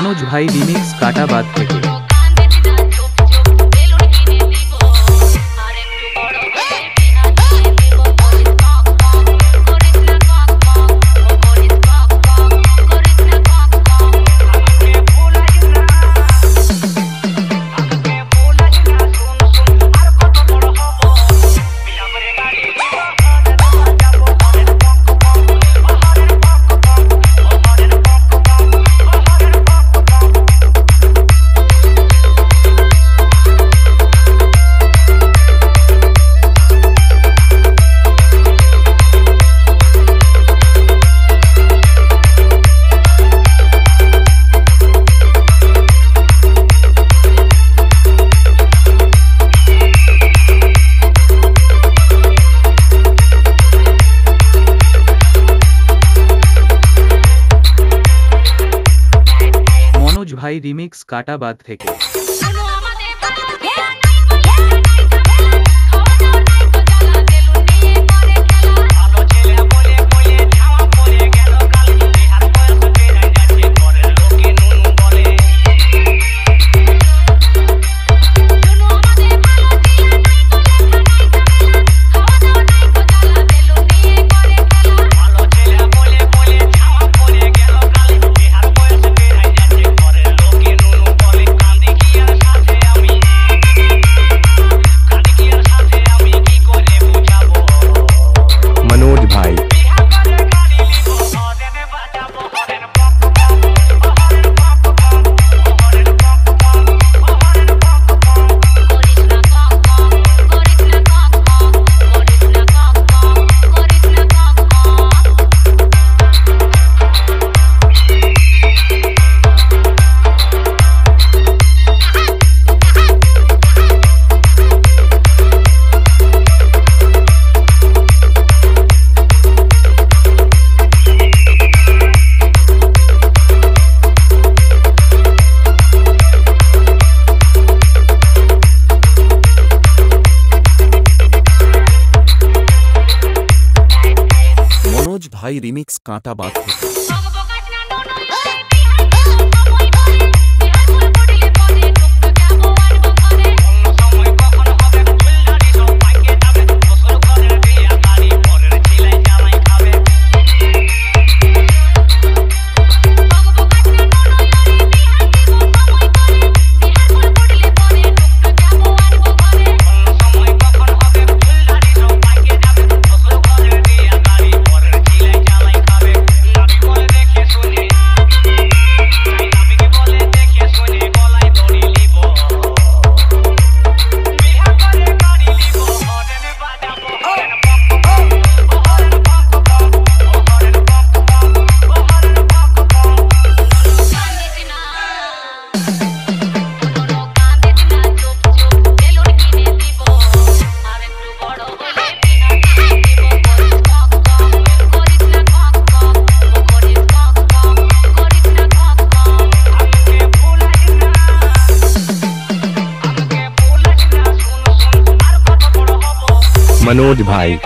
মনোজ ভাই রিমিক্স কাটাবাদ থেকে। ভাই রিমিক্স কাটাবাদ থেকে भाई रिमिक्स कांटा बात है मनोज भाई।